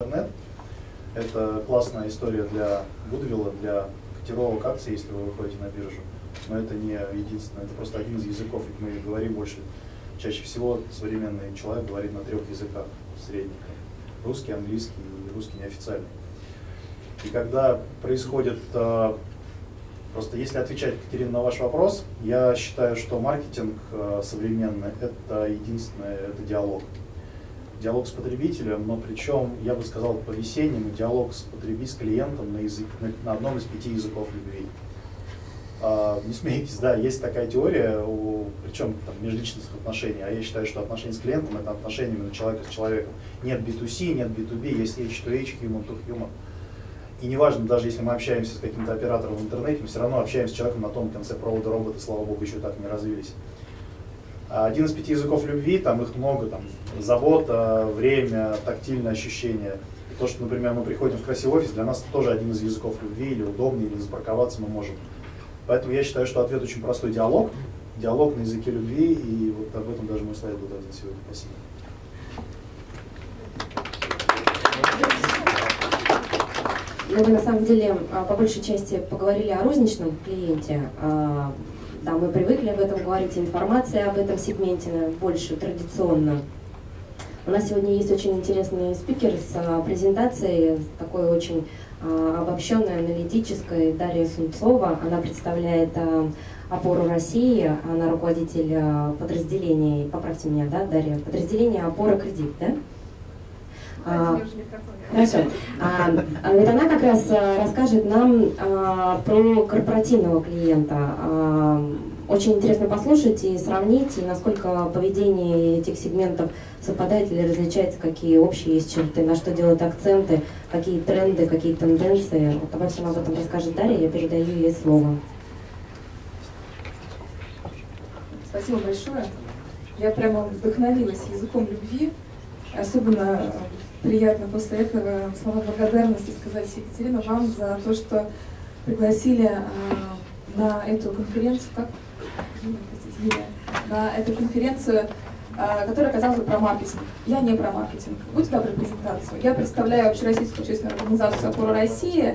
интернет. Это классная история для Гудвилла, для котировок акций, если вы выходите на биржу. Но это не единственное, это просто один из языков, ведь мы говорим больше. Чаще всего современный человек говорит на трех языках средних. Русский, английский и русский неофициальный. И когда происходит, э, просто если отвечать, Катерина, на ваш вопрос, я считаю, что маркетинг э, современный – это единственное, это диалог диалог с потребителем, но причем, я бы сказал, по-весеннему диалог с потребителем, с клиентом на, язык, на, на одном из пяти языков любви. А, не смейтесь, да, есть такая теория, у, причем там, межличностных отношений, а я считаю, что отношения с клиентом это отношения именно человека с человеком. Нет B2C, нет B2B, есть H2H, human to human. И неважно, даже если мы общаемся с каким-то оператором в интернете, мы все равно общаемся с человеком на том конце провода робота, слава богу, еще так не развились. А один из пяти языков любви, там их много, там забота, время, тактильное ощущение. И то, что, например, мы приходим в красивый офис, для нас это тоже один из языков любви, или удобнее, или запарковаться мы можем. Поэтому я считаю, что ответ очень простой. Диалог. Диалог на языке любви, и вот об этом даже мой слайд будет один сегодня. Спасибо. Ну, вы на самом деле а, по большей части поговорили о розничном клиенте. Да, мы привыкли об этом говорить, информация об этом сегменте больше традиционно. У нас сегодня есть очень интересный спикер с а, презентацией, такой очень а, обобщенной, аналитической, Дарья Сунцова. Она представляет а, опору России, она руководитель подразделения, поправьте меня, да, Дарья, подразделение опора кредит, да? А, хорошо. А, вот она как раз расскажет нам а, про корпоративного клиента. А, очень интересно послушать и сравнить, и насколько поведение этих сегментов совпадает или различается, какие общие есть черты, на что делают акценты, какие тренды, какие тенденции. Вот обо всем об этом расскажет Дарья, я передаю ей слово. Спасибо большое. Я прямо вдохновилась языком любви. Особенно приятно после этого слова благодарности сказать Екатерина вам за то, что пригласили а, на эту конференцию, как, на эту конференцию, а, которая оказалась про маркетинг. Я не про маркетинг. Будьте добры презентацию. Я представляю Общероссийскую общественную организацию «Опора России».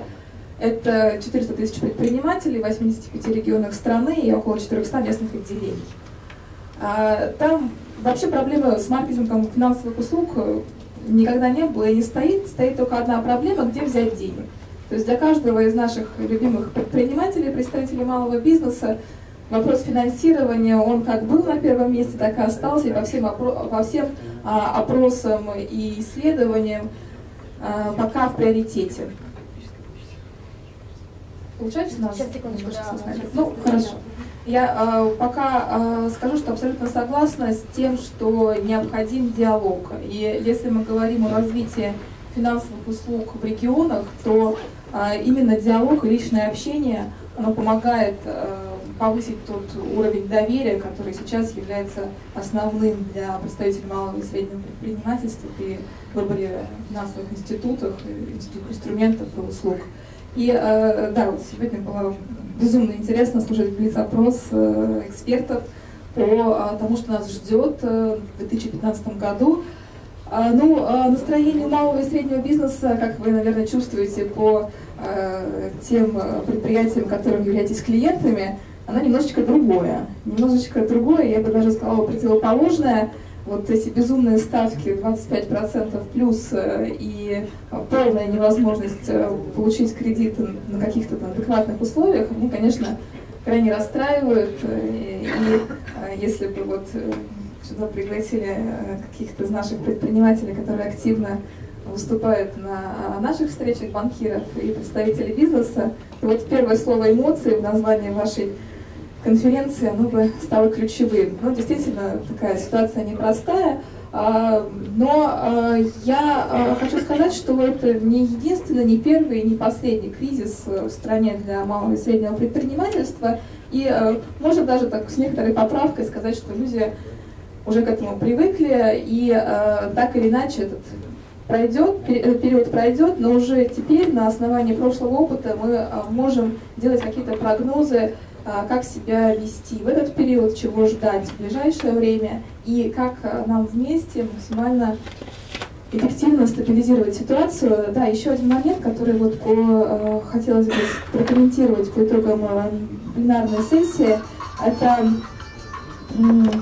Это 400 тысяч предпринимателей в 85 регионах страны и около 400 местных отделений. А, там вообще проблема с маркетингом финансовых услуг никогда не было и не стоит. Стоит только одна проблема, где взять денег. То есть для каждого из наших любимых предпринимателей, представителей малого бизнеса, вопрос финансирования, он как был на первом месте, так и остался, и по всем, по всем а, опросам и исследованиям а, пока в приоритете. Получается у нас? Сейчас, секундочку, да, Ну, хорошо. Я э, пока э, скажу, что абсолютно согласна с тем, что необходим диалог. И если мы говорим о развитии финансовых услуг в регионах, то э, именно диалог и личное общение оно помогает э, повысить тот уровень доверия, который сейчас является основным для представителей малого и среднего предпринимательства при выборе финансовых институтов, инструментов и услуг. И э, да, вот сегодня было безумно интересно слушать блиц-опрос э, экспертов по э, тому, что нас ждет в 2015 году. А, ну, настроение малого и среднего бизнеса, как вы, наверное, чувствуете по тем предприятиям, которым являетесь клиентами, оно немножечко другое. Немножечко другое, я бы даже сказала, противоположное – вот эти безумные ставки 25% плюс э, и полная невозможность э, получить кредит на каких-то адекватных условиях, они, конечно, крайне расстраивают. Э, и если бы вот сюда пригласили каких-то из наших предпринимателей, которые активно выступают на наших встречах банкиров и представителей бизнеса, то вот первое слово эмоции в названии вашей конференции, оно бы стало ключевым. Ну, действительно, такая ситуация непростая, а, но а, я а, хочу сказать, что это не единственный, не первый, не последний кризис в стране для малого и среднего предпринимательства. И можно даже так с некоторой поправкой сказать, что люди уже к этому привыкли, и так или иначе этот пройдет, период пройдет, но уже теперь на основании прошлого опыта мы можем делать какие-то прогнозы как себя вести в этот период, чего ждать в ближайшее время и как а, нам вместе максимально эффективно стабилизировать ситуацию. Да, еще один момент, который вот по, э, хотелось бы прокомментировать по итогам э, пленарной сессии, это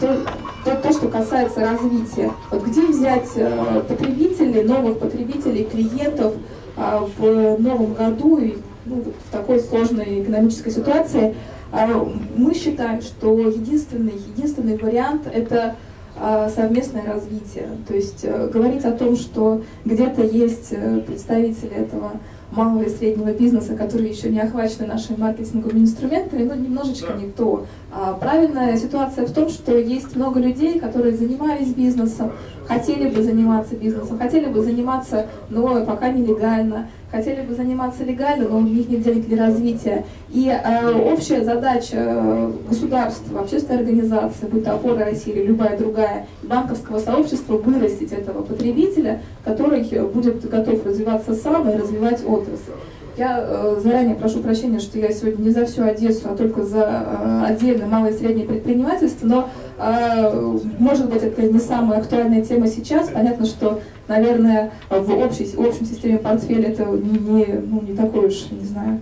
то, то, то, что касается развития. Вот где взять э, потребителей, новых потребителей, клиентов э, в новом году и ну, в такой сложной экономической ситуации? Э, мы считаем, что единственный, единственный вариант это э, совместное развитие. То есть э, говорить о том, что где-то есть э, представители этого малого и среднего бизнеса, которые еще не охвачены нашими маркетинговыми инструментами, ну, немножечко не то. А правильная ситуация в том, что есть много людей, которые занимались бизнесом, хотели бы заниматься бизнесом, хотели бы заниматься, но пока нелегально, хотели бы заниматься легально, но у них нет денег для развития. И э, общая задача э, государства, общественной организации, будь то опора России или любая другая, банковского сообщества, вырастить этого потребителя, который будет готов развиваться сам и развивать отрасль. Я э, заранее прошу прощения, что я сегодня не за всю Одессу, а только за э, отдельно малое и среднее предпринимательство, но, э, может быть, это не самая актуальная тема сейчас. Понятно, что, наверное, в общей, общем системе портфеля это не, не, ну, не такой уж, не знаю,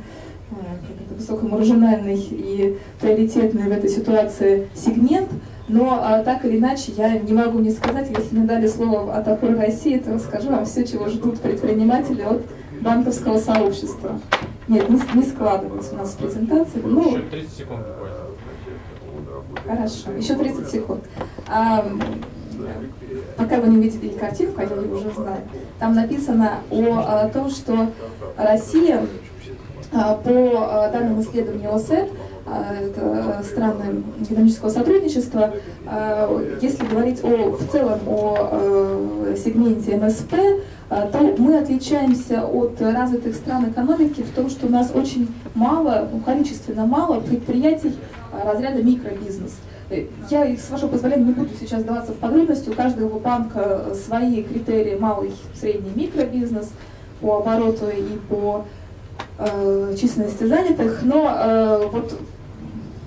высокомаржинальный и приоритетный в этой ситуации сегмент, но а, так или иначе я не могу не сказать, если мне дали слово от опоры России, то расскажу вам все, чего ждут предприниматели от банковского сообщества. Нет, не, не складывается у нас презентация. Ну, еще 30 секунд буквально. Хорошо, еще 30 секунд. А, пока вы не увидели картинку, я ее уже знаю, там написано о, о том, что Россия а, по а, данным исследования ОСЭП а, страны экономического сотрудничества. Если говорить о, в целом о сегменте МСП, мы отличаемся от развитых стран экономики в том, что у нас очень мало, ну, количественно мало предприятий разряда микробизнес. Я, с вашего позволения, не буду сейчас даваться в подробности. У каждого банка свои критерии малый, средний микробизнес по обороту и по э, численности занятых. Но э, вот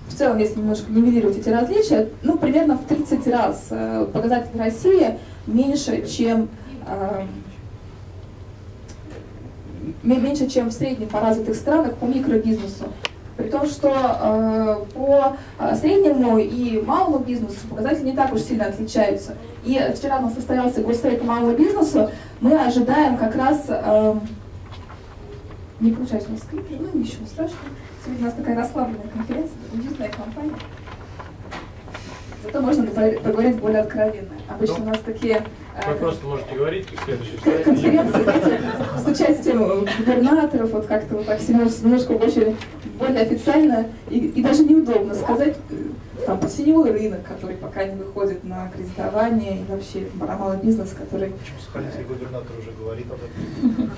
в целом, если немножко нивелировать эти различия, ну, примерно в 30 раз э, показатель России меньше, чем э, меньше, чем в среднем по развитых странах по микробизнесу. При том, что э, по э, среднему и малому бизнесу показатели не так уж сильно отличаются. И вчера у нас состоялся госстрейк по малому бизнесу. Мы ожидаем как раз... Э, не получается у нас скрипки, ну ничего страшного. Сегодня у нас такая расслабленная конференция, уютная компания. Зато можно поговорить более откровенно. Обычно у нас такие вы просто можете говорить в следующей Конференции, знаете, с участием губернаторов, вот как-то вот так немножко очень более официально и, и даже неудобно сказать, там, сетевой рынок, который пока не выходит на кредитование, и вообще малый бизнес, который... Почему Сахалинский губернатор уже говорит об этом?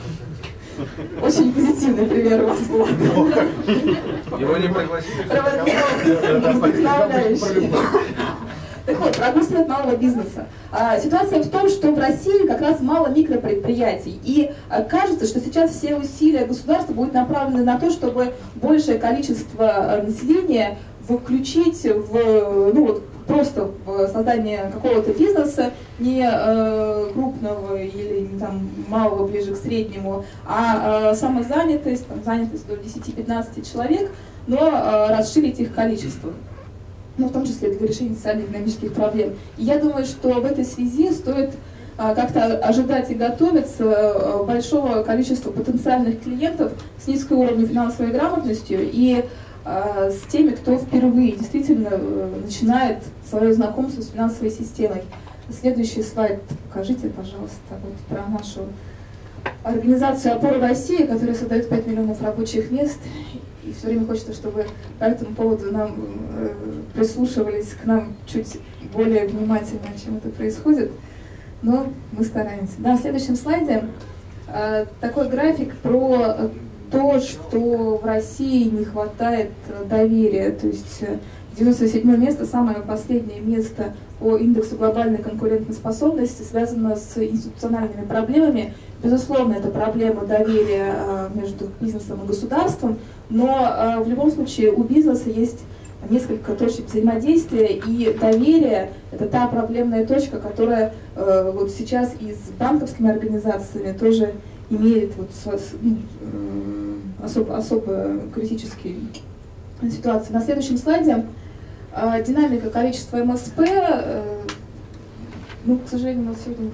Очень позитивный пример у вас был. Его не пригласили. Вдохновляющий. Так вот, про от малого бизнеса. А, ситуация в том, что в России как раз мало микропредприятий. И а, кажется, что сейчас все усилия государства будут направлены на то, чтобы большее количество а, населения включить в, ну вот, просто в создание какого-то бизнеса, не э, крупного или не, там, малого, ближе к среднему, а э, самозанятость, там, занятость до 10-15 человек, но э, расширить их количество ну, в том числе для решения социально-экономических проблем. И я думаю, что в этой связи стоит а, как-то ожидать и готовиться а, большого количества потенциальных клиентов с низкой уровнем финансовой грамотностью и а, с теми, кто впервые действительно э, начинает свое знакомство с финансовой системой. Следующий слайд покажите, пожалуйста, вот про нашу организацию «Опора России», которая создает 5 миллионов рабочих мест все время хочется, чтобы по этому поводу нам э, прислушивались к нам чуть более внимательно, чем это происходит. Но мы стараемся. В следующем слайде э, такой график про то, что в России не хватает доверия. То есть 97 э, место, самое последнее место по индексу глобальной конкурентоспособности, связано с институциональными проблемами. Безусловно, это проблема доверия между бизнесом и государством, но в любом случае у бизнеса есть несколько точек взаимодействия, и доверие – это та проблемная точка, которая э, вот сейчас и с банковскими организациями тоже имеет вот ну, особо, особо критические ситуации. На следующем слайде э, динамика количества МСП. Э, ну, к сожалению, у нас сегодня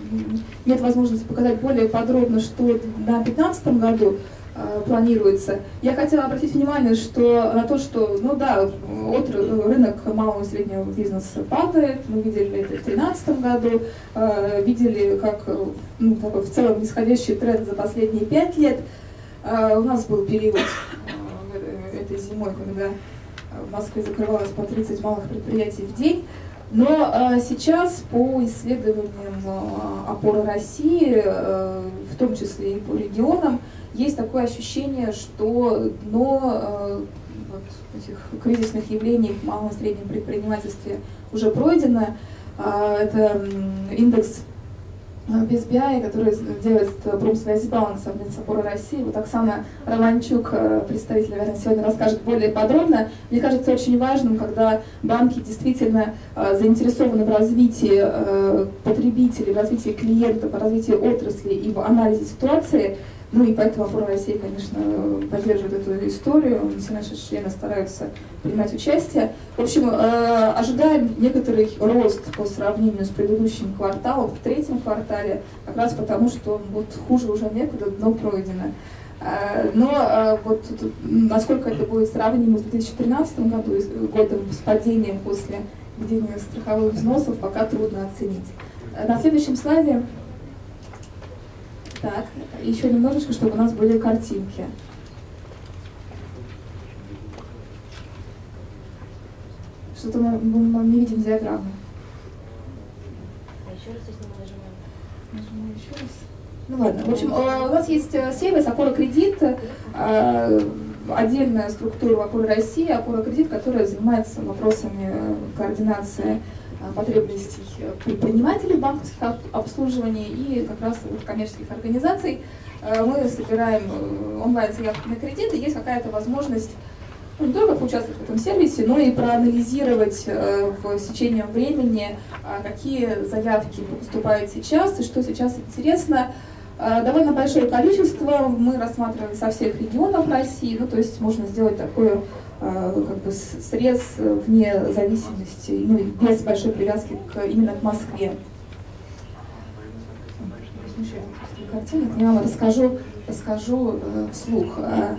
нет возможности показать более подробно, что на 2015 году Э, планируется. Я хотела обратить внимание что, на то, что, ну да, от, рынок малого и среднего бизнеса падает, мы видели это в 2013 году, э, видели как ну, такой в целом нисходящий тренд за последние пять лет. Э, у нас был период э, этой зимой, когда в Москве закрывалось по 30 малых предприятий в день. Но э, сейчас по исследованиям э, опоры России, э, в том числе и по регионам, есть такое ощущение, что дно вот этих кризисных явлений в малом и среднем предпринимательстве уже пройдено. Это индекс BSBI, который делает Промсвязьбанк совместно с опорой России. Вот Оксана Романчук, э, представитель, наверное, сегодня расскажет более подробно. Мне кажется очень важным, когда банки действительно э, заинтересованы в развитии э, потребителей, в развитии клиентов, в развитии отрасли и в анализе ситуации, ну и поэтому опора России, конечно, поддерживает эту историю. Все наши члены стараются принимать участие. В общем, э, ожидаем некоторый рост по сравнению с предыдущим кварталом, в третьем квартале, как раз потому, что вот хуже уже некуда, дно пройдено. Э, но э, вот насколько это будет сравнимо с 2013 году, годом с падением после введения страховых взносов, пока трудно оценить. На следующем слайде так, еще немножечко, чтобы у нас были картинки. Что-то мы, мы не видим диаграммы. А еще раз, если мы нажимаем? Нажимаю еще раз. Ну ладно, в общем, э, у нас есть э, сервис «Опора кредит», э, отдельная структура «Опора России», «Опора кредит», которая занимается вопросами координации потребностей предпринимателей банковских обслуживаний и как раз вот коммерческих организаций. Э, мы собираем э, онлайн-заявки на кредиты, есть какая-то возможность ну, не только поучаствовать в этом сервисе, но и проанализировать в течение времени, какие заявки поступают сейчас и что сейчас интересно. Довольно большое количество мы рассматривали со всех регионов России, ну то есть можно сделать такое Э, как бы срез вне зависимости, ну, без большой привязки к, именно к Москве. Картинок я вам расскажу, расскажу э, вслух. Э,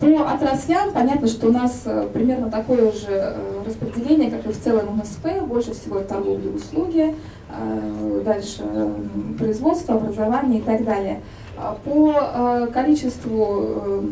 по отраслям понятно, что у нас э, примерно такое же э, распределение, как и в целом МСП, больше всего торговли услуги, дальше производство, образование и так далее. А по количеству Э,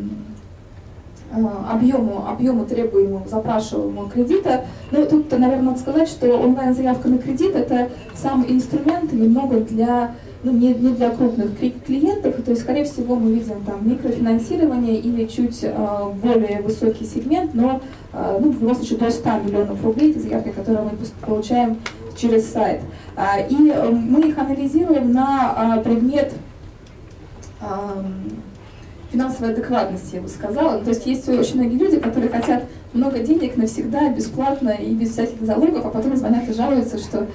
объему, объему требуемого, запрашиваемого кредита. Но тут, наверное, надо сказать, что онлайн-заявка на кредит – это сам инструмент немного для ну, не, не для крупных клиентов, то есть, скорее всего, мы видим там микрофинансирование или чуть э, более высокий сегмент, но э, ну, в любом случае до 100 миллионов рублей, это заявки, которые мы получаем через сайт. Э, и э, мы их анализируем на э, предмет э, финансовой адекватности, я бы сказала. То есть есть очень многие люди, которые хотят много денег навсегда, бесплатно и без всяких залогов, а потом звонят и жалуются, что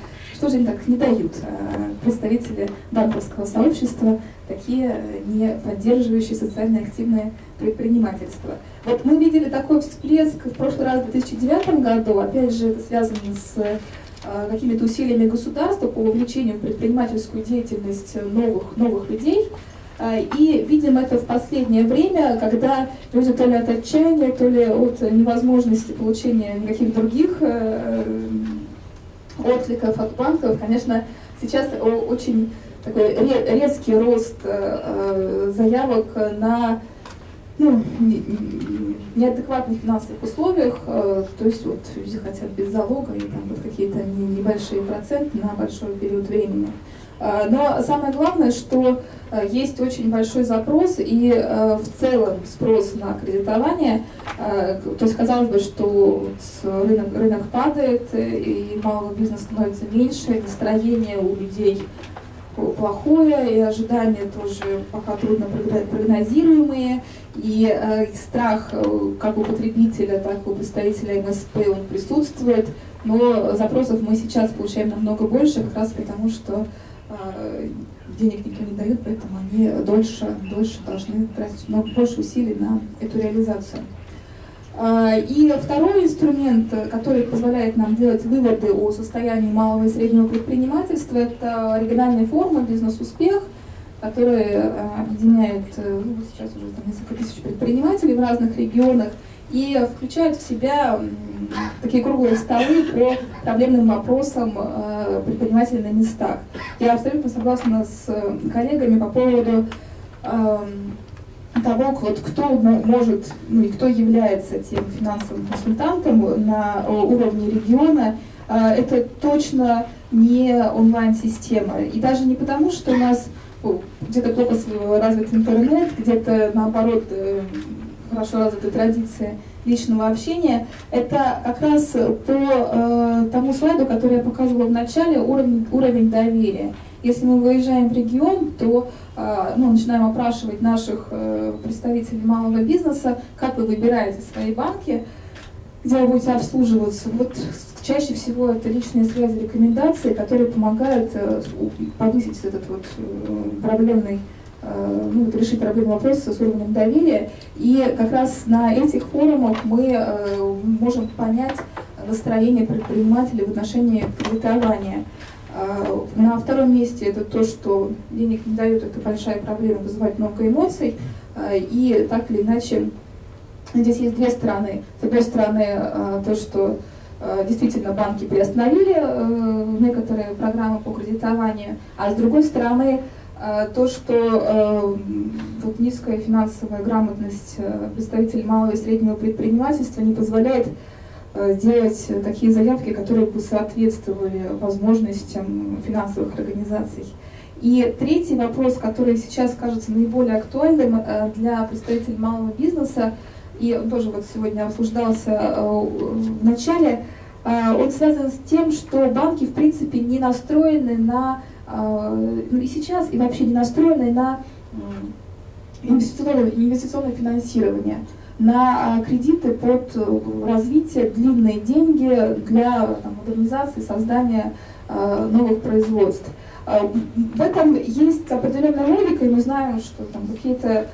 что же им так не дают э, представители банковского сообщества, такие не поддерживающие социально активное предпринимательство. Вот мы видели такой всплеск в прошлый раз в 2009 году, опять же это связано с э, какими-то усилиями государства по увлечению в предпринимательскую деятельность новых, новых людей. А, и видим это в последнее время, когда люди то ли от отчаяния, то ли от невозможности получения никаких других э, откликов от банков, конечно, сейчас очень такой резкий рост э, э, заявок на ну, неадекватных финансовых условиях, то есть вот люди хотят без залога и там вот какие-то небольшие проценты на большой период времени. А, но самое главное, что э, есть очень большой запрос и э, в целом спрос на кредитование. Э, то есть казалось бы, что рынок, рынок падает и малого бизнеса становится меньше, настроение у людей плохое, и ожидания тоже пока трудно прогнозируемые, и э, страх э, как у потребителя, так и у представителя МСП он присутствует, но запросов мы сейчас получаем намного больше, как раз потому что э, денег никто не дает, поэтому они дольше, дольше должны тратить много больше усилий на эту реализацию. А, и второй инструмент, который позволяет нам делать выводы о состоянии малого и среднего предпринимательства, это региональная форма «Бизнес-успех», которая а, объединяет э, сейчас уже там, несколько тысяч предпринимателей в разных регионах и включает в себя такие круглые столы по проблемным вопросам э, предпринимателей на местах. Я абсолютно согласна с коллегами по поводу эм, того, вот, кто может, ну и кто является тем финансовым консультантом на уровне региона, это точно не онлайн-система. И даже не потому, что у нас где-то плохо развит интернет, где-то наоборот э, хорошо развиты традиции личного общения, это как раз по э, тому слайду, который я показывала в начале, уровень, уровень доверия. Если мы выезжаем в регион, то э, ну, начинаем опрашивать наших э, представителей малого бизнеса, как вы выбираете свои банки, где вы будете обслуживаться. Вот чаще всего это личные связи, рекомендации, которые помогают э, повысить этот вот э, проблемный ну, вот решить проблему вопроса с уровнем доверия. И как раз на этих форумах мы э, можем понять настроение предпринимателей в отношении кредитования. Э, на втором месте это то, что денег не дают, это большая проблема, вызывает много эмоций. И так или иначе, здесь есть две стороны. С одной стороны, то, что действительно банки приостановили некоторые программы по кредитованию, а с другой стороны, то, что э, вот низкая финансовая грамотность э, представителей малого и среднего предпринимательства не позволяет э, делать такие заявки, которые бы соответствовали возможностям финансовых организаций. И третий вопрос, который сейчас кажется наиболее актуальным для представителей малого бизнеса, и он тоже вот сегодня обсуждался в начале, он связан с тем, что банки в принципе не настроены на ну и сейчас, и вообще не настроены на инвестиционное, инвестиционное финансирование, на а, кредиты под э, развитие, длинные деньги для там, модернизации, создания а, новых производств. В этом есть определенная логика, и мы знаем, что там какие-то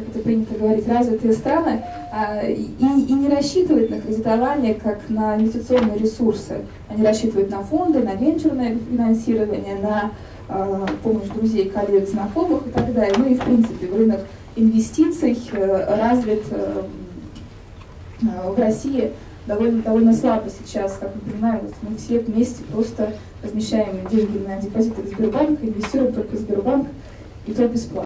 как это принято говорить, развитые страны, а, и, и не рассчитывают на кредитование как на инвестиционные ресурсы. Они рассчитывают на фонды, на венчурное финансирование, на а, помощь друзей, коллег, знакомых и так далее. Ну и, в принципе, рынок инвестиций э, развит э, в России довольно, довольно слабо сейчас, как мы понимаем, мы все вместе просто размещаем деньги на депозитах Сбербанка, инвестируем только в Сбербанк, и то бесплатно.